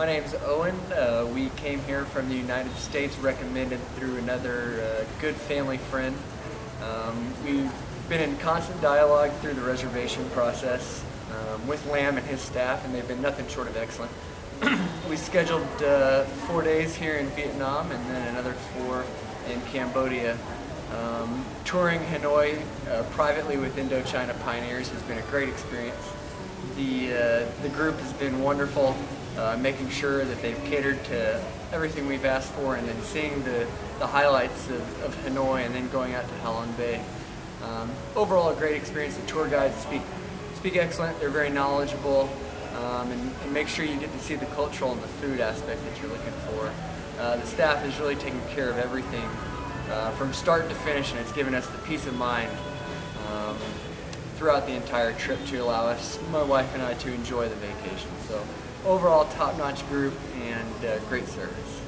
My name's Owen. Uh, we came here from the United States, recommended through another uh, good family friend. Um, we've been in constant dialogue through the reservation process um, with Lamb and his staff, and they've been nothing short of excellent. we scheduled uh, four days here in Vietnam and then another four in Cambodia. Um, touring Hanoi uh, privately with Indochina Pioneers has been a great experience. The, uh, the group has been wonderful, uh, making sure that they've catered to everything we've asked for and then seeing the, the highlights of, of Hanoi and then going out to Halong Bay. Um, overall, a great experience. The tour guides speak, speak excellent. They're very knowledgeable. Um, and, and, make sure you get to see the cultural and the food aspect that you're looking for. Uh, the staff is really taking care of everything uh, from start to finish, and it's given us the peace of mind um, throughout the entire trip to allow us, my wife and I, to enjoy the vacation. So overall, top-notch group and uh, great service.